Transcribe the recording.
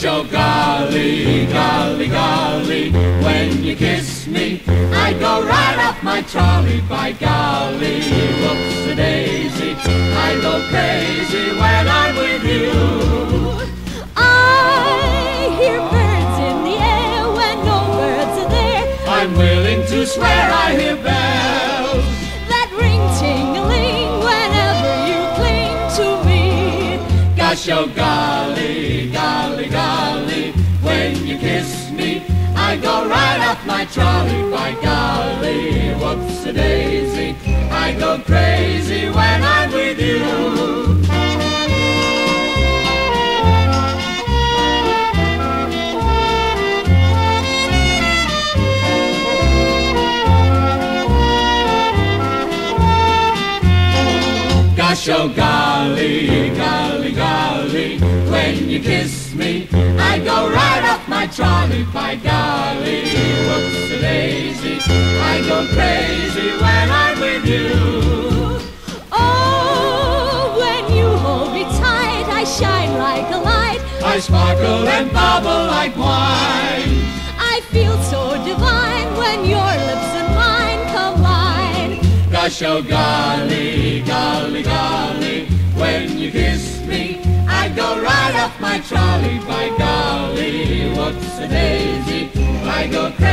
Gosh, oh golly, golly, golly, when you kiss me, I go right off my trolley. By golly, whoops a daisy, I go crazy when I'm with you. I hear birds in the air when no birds are there. I'm willing to swear I hear bells. That ring ting-a-ling whenever you cling to me. Gosh, oh golly, golly, you kiss me, I go right off my trolley. By golly, whoops a daisy, I go crazy when I'm with you. Gosh, oh golly, golly, golly, when you kiss me, trolley. By golly, whoops a daisy, I go crazy when I'm with you. Oh, when you hold me tight, I shine like a light. I sparkle and bubble like wine. I feel so divine when your lips and mine combine. Gosh, oh golly, golly, golly, when you kiss me, I go right off my trolley. By golly, whoops a daisy, I go crazy